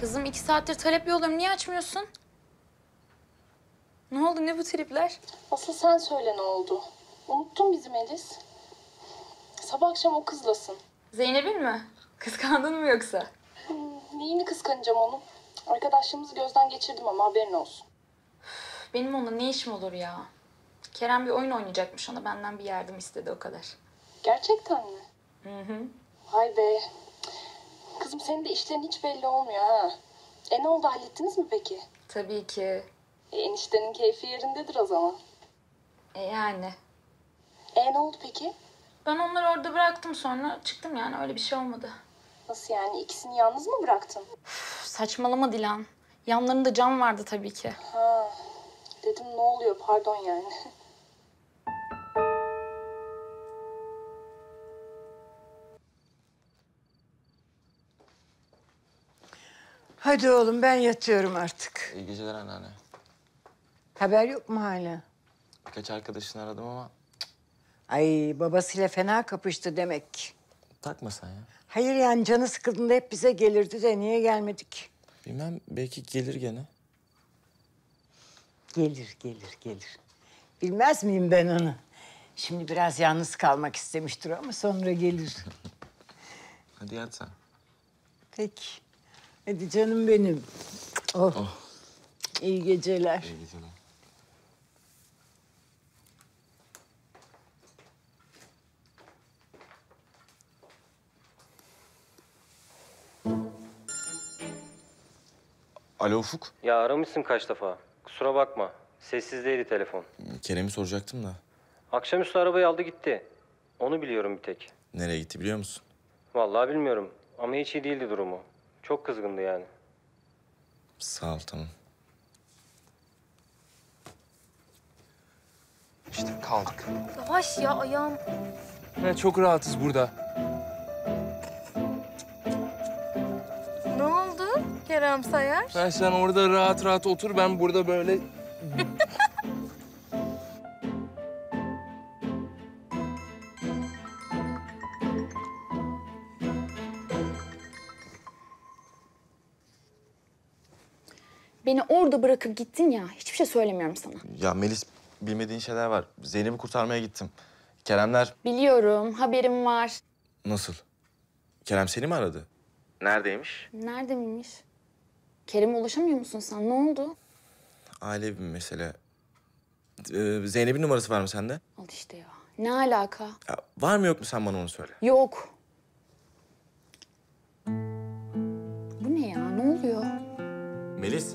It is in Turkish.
Kızım iki saattir talep yolluyorum. Niye açmıyorsun? Ne oldu? Ne bu tripler? Asıl sen söyle ne oldu? Unuttun bizi Melis. Sabah akşam o kızlasın. Zeynep'in mi? Kıskandın mı yoksa? Hmm, neyini kıskanacağım onun? Arkadaşlığımızı gözden geçirdim ama haberin olsun. Benim onunla ne işim olur ya? Kerem bir oyun oynayacakmış ona. Benden bir yardım istedi o kadar. Gerçekten mi? Hı hı. Vay be. Kızım senin de işlerin hiç belli olmuyor ha. E ne oldu hallettiniz mi peki? Tabii ki. E, eniştenin keyfi yerindedir o zaman. E yani. E ne oldu peki? Ben onları orada bıraktım sonra çıktım yani öyle bir şey olmadı. Nasıl yani ikisini yalnız mı bıraktın? Üf, saçmalama Dilan. Yanlarında cam vardı tabii ki. Ha. Dedim ne oluyor pardon yani. Hadi oğlum ben yatıyorum artık. İyi geceler anneanne. Haber yok mu hala? Birkaç arkadaşını aradım ama Ay babasıyla fena kapıştı demek ki. takma sen ya. Hayır yani canı sıkıldığında hep bize gelirdi de niye gelmedik? Bilmem belki gelir gene. Gelir, gelir, gelir. Bilmez miyim ben onu? Şimdi biraz yalnız kalmak istemiştir ama sonra gelir. Hadi yat sen. Peki. Hadi canım benim. Oh. İyi geceler. İyi geceler. Alo Ufuk. Ya aramışsın kaç defa. Kusura bakma. Sessizdeydi telefon. Kerem'i soracaktım da. Akşamüstü arabayı aldı gitti. Onu biliyorum bir tek. Nereye gitti biliyor musun? Vallahi bilmiyorum. Ama hiç iyi değildi durumu. Çok kızgındı yani. Sağ ol tamam. İşte kaldık. Yavaş ya ayağım. Ha, çok rahatız burada. Ne oldu Kerem Sayar? Ha, sen orada rahat rahat otur ben burada böyle... Beni orada bırakıp gittin ya. Hiçbir şey söylemiyorum sana. Ya Melis bilmediğin şeyler var. Zeynep'i kurtarmaya gittim. Keremler Biliyorum. Haberim var. nasıl? Kerem seni mi aradı? Neredeymiş? Nerede miymiş? Kerem'e ulaşamıyor musun sen? Ne oldu? Ailevi bir mesele. Ee, Zeynep'in numarası var mı sende? Al işte ya. Ne alaka? Ya, var mı yok mu sen bana onu söyle. Yok. Bu ne ya? Ne oluyor? Melis.